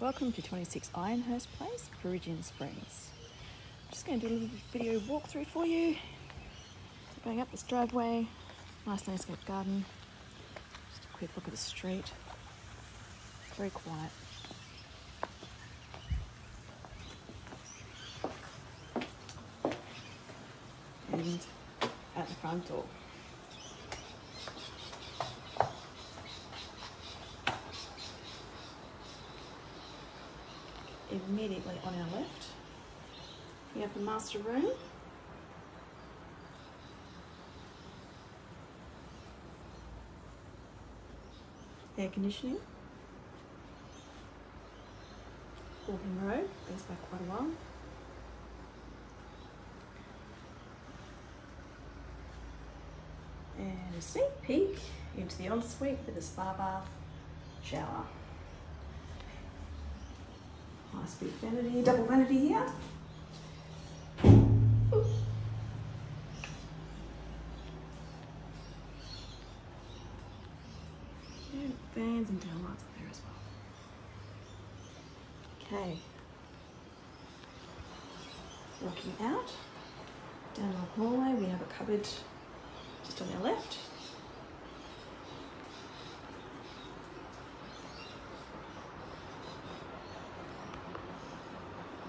Welcome to 26 Ironhurst Place, Peregian Springs. I'm just going to do a little video walkthrough for you. So going up this driveway, nice landscape garden. Just a quick look at the street. Very quiet. And at the front door. Immediately on our left. We have the master room. Air conditioning. Walk-in robe, goes back quite a while. And a sneak peek into the ensuite with a spa bath shower. Nice big vanity, double vanity here. Fans and downlights up there as well. Okay. Walking out, down the hallway, we have a cupboard just on our left.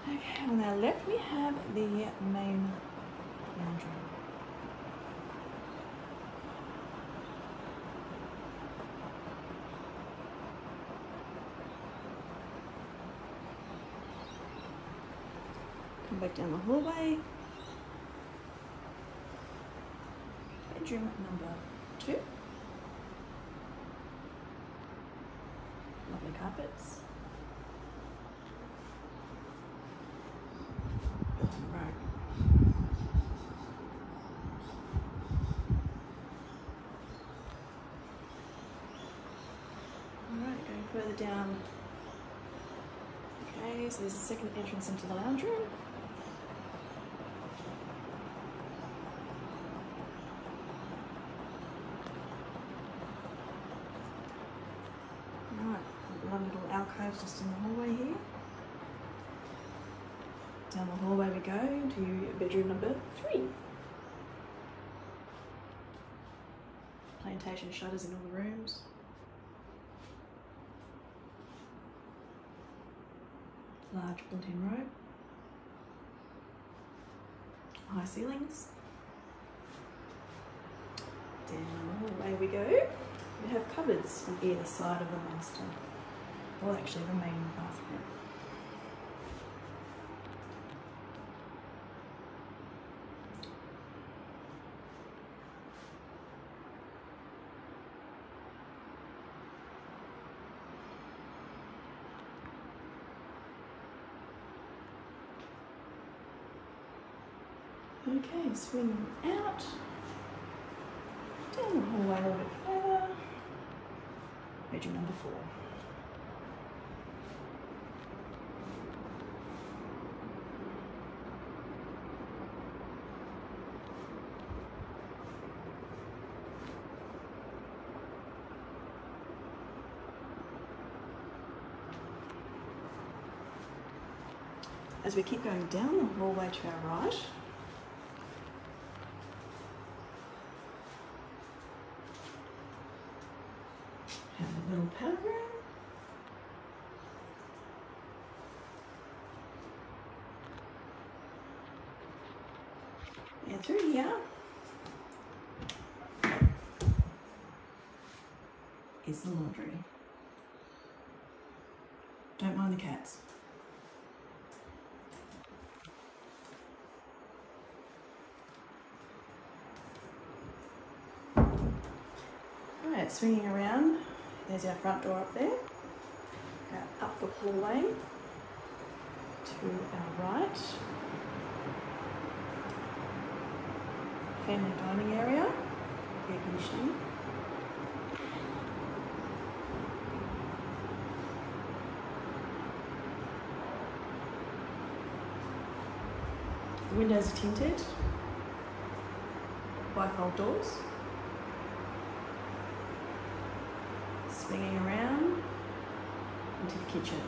Okay, on our left we have the main room. Come back down the hallway. Bedroom number two. Lovely carpets. Right. Alright, going further down. Okay, so there's a second entrance into the lounge room. One little alcove just in the hallway here. Down the hallway we go to bedroom number three. Plantation shutters in all the rooms. Large built-in robe. High ceilings. Down hallway we go. We have cupboards on either side of the master. Well, actually the main bathroom. Okay, swinging out. Down the hallway a little bit further. Bedroom number four. As we keep going down the hallway to our right, have a little powder through here is the laundry. Don't mind the cats. Alright, swinging around, there's our front door up there. Go up the hallway to our right. Family dining area, air conditioning. The windows are tinted, bifold doors. slinging around into the kitchen.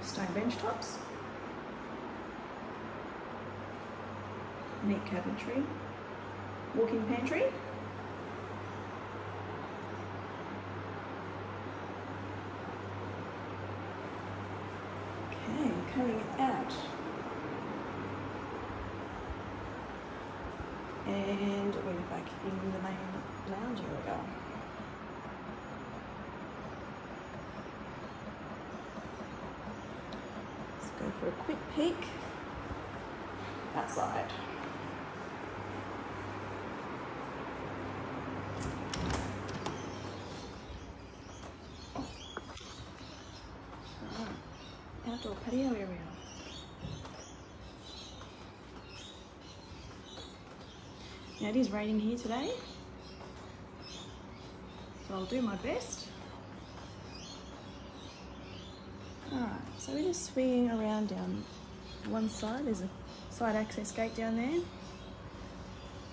Stone bench tops, neat cabinetry, Walking pantry, coming out. And we're back in the main lounge area. Let's go for a quick peek outside. Ah, outdoor patio area. Now it is raining here today, so I'll do my best. Alright, so we're just swinging around down one side. There's a side access gate down there.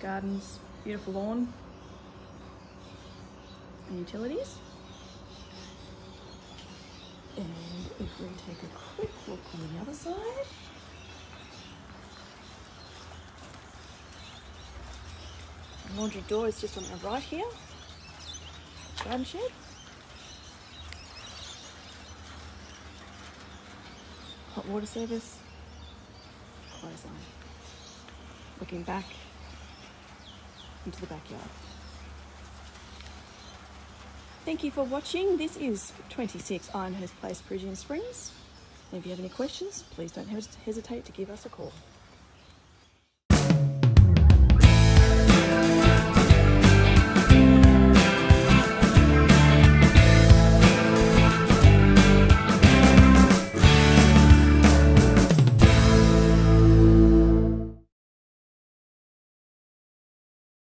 Gardens, beautiful lawn, and utilities. And if we take a quick look on the other side, the laundry door is just on the right here. Garden shed. Hot water service. On. Looking back into the backyard. Thank you for watching. This is 26 Ironhurst Place, Peregian Springs. And if you have any questions, please don't hesitate to give us a call.